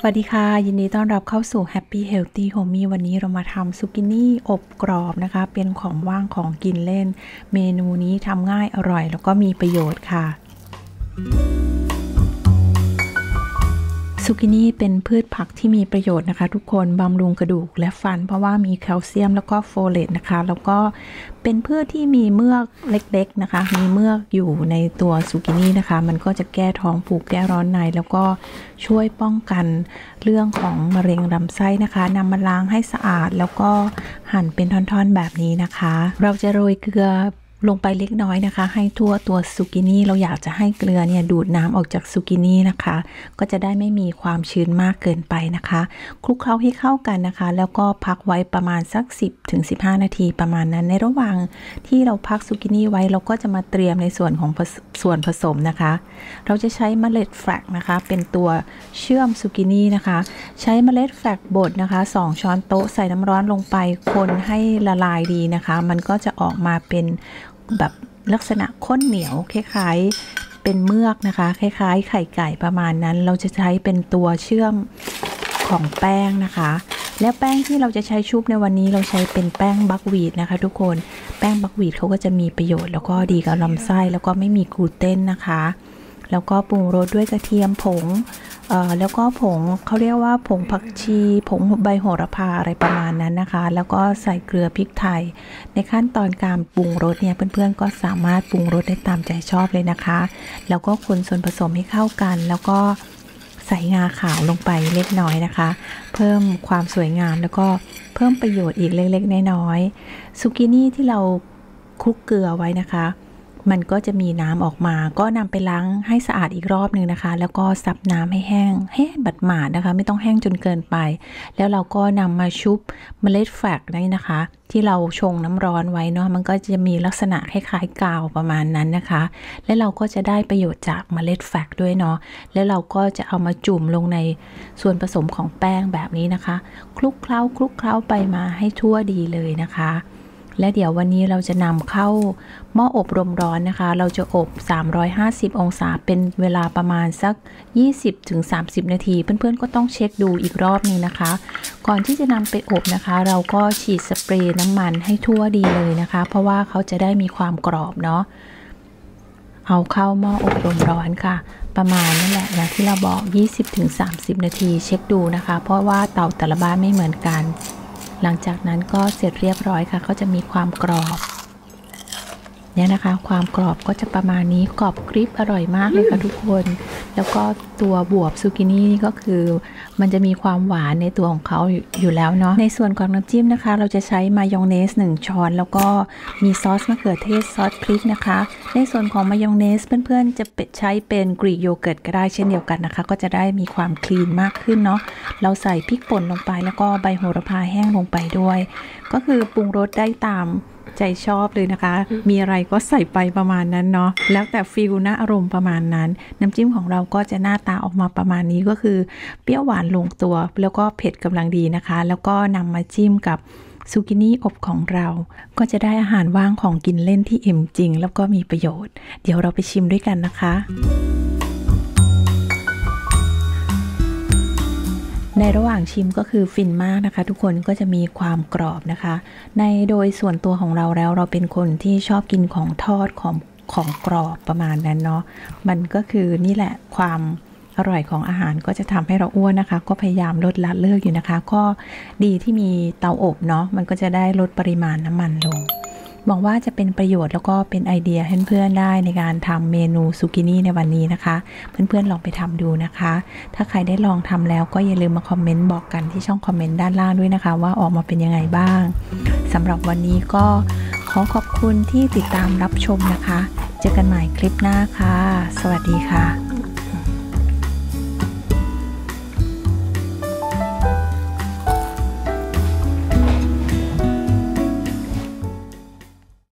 สวัสดีค่ะ ยินดีต้อนรับเข้าสู่ Happy Healthy Homey วันนี้เรามาทำซุกินี่อบกรอบนะคะ เป็นของว่างของกินเล่น เมนูนี้ทำง่ายอร่อย แล้วก็มีประโยชน์ค่ะ ซูกินี่เป็นพืชผักที่มีประโยชน์นะคะ ทุกคนบำรุงกระดูกและฟัน เพราะว่ามีแคลเซียมแล้วก็โฟเลตนะคะ แล้วก็เป็นพืชที่มีเมือกเล็กๆนะคะ มีเมือกอยู่ในตัวซูกินี่นะคะ มันก็จะแก้ท้องผูกแก้ร้อนใน แล้วก็ช่วยป้องกันเรื่องของมะเร็งลำไส้นะคะนำมาล้างให้สะอาดแล้วก็หั่นเป็นท่อนๆแบบนี้นะคะ เราจะโรยเกลือ ลงไปเล็กน้อยนะคะ ให้ทั่วตัวซูกินี่เราอยากจะให้เกลือเนี่ยดูดน้ำออกจากซูกินี่นะคะ ก็จะได้ไม่มีความชื้นมากเกินไปนะคะ คลุกเคล้าให้เข้ากันนะคะ แล้วก็พักไว้ประมาณสัก 10ถึง15 นาทีประมาณนั้น ในระหว่างที่เราพักซูกินี่ไว้เราก็จะมาเตรียมในส่วนของส่วนผสมนะคะ เราจะใช้เมล็ดแฟกนะคะ เป็นตัวเชื่อมซูกินี่นะคะ ใช้เมล็ดแฟกบดนะคะ 2 ช้อนโต๊ะใส่น้ำร้อนลงไปคนให้ละลายดีนะคะ มันก็จะออกมาเป็น แบบลักษณะข้นเหนียวคล้ายๆเป็นเมือกนะคะ คล้ายๆ ไข่ไก่ประมาณนั้น เราจะใช้เป็นตัวเชื่อมของแป้งนะคะ แล้วแป้งที่เราจะใช้ชุบในวันนี้เราใช้เป็นแป้งบักวีดนะคะ ทุกคนแป้งบักวีดเขาก็จะมีประโยชน์ แล้วก็ดีกับลำไส้แล้วก็ไม่มีกลูเตนนะคะ แล้วก็ปรุงรสด้วยกระเทียมผง แล้วก็ผงเขาเรียกว่าผงผักชี ผงใบโหระพาอะไรประมาณนั้นนะคะ แล้วก็ใส่เกลือพริกไทย ในขั้นตอนการปรุงรสเนี่ยเพื่อนๆก็สามารถปรุงรสได้ตามใจชอบเลยนะคะ แล้วก็คนส่วนผสมให้เข้ากัน แล้วก็ใส่งาขาวลงไปเล็กน้อยนะคะ เพิ่มความสวยงามแล้วก็เพิ่มประโยชน์อีกเล็กๆน้อยๆซุกินี่ที่เราคลุกเกลือไว้นะคะ มันก็จะมีน้ำออกมา ก็นำไปล้างให้สะอาดอีกรอบหนึ่งนะคะ แล้วก็ซับน้ำให้แห้งให้บัดหมาดนะคะ ไม่ต้องแห้งจนเกินไป แล้วเราก็นำมาชุบเมล็ดแฟกนี่นะคะ ที่เราชงน้ำร้อนไว้เนาะมันก็จะมีลักษณะคล้ายๆกาวประมาณนั้นนะคะ และเราก็จะได้ประโยชน์จากเมล็ดแฟกด้วยเนาะแล้วเราก็จะเอามาจุ่มลงในส่วนผสมของแป้งแบบนี้นะคะ คลุกเคล้าคลุกเคล้าไปมาให้ทั่วดีเลยนะคะ และเดี๋ยววันนี้เราจะนำเข้าหม้ออบรมร้อนนะคะ เราจะอบ 350 องศาเป็นเวลาประมาณสัก 20-30 นาที เพื่อนๆก็ต้องเช็คดูอีกรอบนึงนะคะ ก่อนที่จะนำไปอบนะคะ เราก็ฉีดสเปรย์น้ำมันให้ทั่วดีเลยนะคะ เพราะว่าเขาจะได้มีความกรอบเนาะเอาเข้าหม้ออบรมร้อนค่ะ ประมาณนั่นแหละนะที่เราบอก 20-30 นาทีเช็คดูนะคะ เพราะว่าเตาแต่ละบ้านไม่เหมือนกัน หลังจากนั้นก็เสร็จเรียบร้อยค่ะ ก็จะมีความกรอบ เนี่ยนะคะ ความกรอบก็จะประมาณนี้กรอบกริบอร่อยมากเลยค่ะทุกคน แล้วก็ตัวบวบซูกินี่นี่ก็คือ มันจะมีความหวานในตัวของเขาอยู่แล้วเนาะในส่วนของน้ำจิ้มนะคะ เราจะใช้มายองเนส 1 ช้อน แล้วก็มีซอสมะเขือเทศซอสพริกนะคะ ในส่วนของมายองเนสเพื่อนๆจะใช้เป็นกรีกโยเกิร์ตก็ได้เช่นเดียวกันนะคะ ก็จะได้มีความคลีนมากขึ้นเนาะเราใส่พริกป่นลงไปแล้วก็ใบโหระพาแห้งลงไปด้วย ก็คือปรุงรสได้ตาม ใจชอบเลยนะคะ มีอะไรก็ใส่ไปประมาณนั้นเนาะแล้วแต่ฟิลนะอารมณ์ประมาณนั้น น้ำจิ้มของเราก็จะหน้าตาออกมาประมาณนี้ก็คือ เปรี้ยวหวานลงตัว แล้วก็เผ็ดกำลังดีนะคะ แล้วก็นำมาจิ้มกับซูกินี่อบของเรา ก็จะได้อาหารว่างของกินเล่นที่อิ่มจริง แล้วก็มีประโยชน์ เดี๋ยวเราไปชิมด้วยกันนะคะ ในระหว่างชิมก็คือฟินมากนะคะ ทุกคนก็จะมีความกรอบนะคะ ในโดยส่วนตัวของเราแล้วเราเป็นคนที่ชอบกินของทอดของของกรอบประมาณนั้นเนาะมันก็คือนี่แหละความอร่อยของอาหารก็จะทำให้เราอ้วนนะคะ ก็พยายามลดละเลิกอยู่นะคะ ก็ดีที่มีเตาอบเนาะมันก็จะได้ลดปริมาณน้ำมันลง หวังว่าจะเป็นประโยชน์แล้วก็เป็นไอเดียให้เพื่อนๆได้ในการทำเมนูซูกินี่ในวันนี้นะคะ เพื่อนๆลองไปทำดูนะคะ ถ้าใครได้ลองทำแล้วก็อย่าลืมมาคอมเมนต์บอกกันที่ช่องคอมเมนต์ด้านล่างด้วยนะคะ ว่าออกมาเป็นยังไงบ้างสำหรับวันนี้ก็ขอขอบคุณที่ติดตามรับชมนะคะ เจอกันใหม่คลิปหน้าค่ะ สวัสดีค่ะ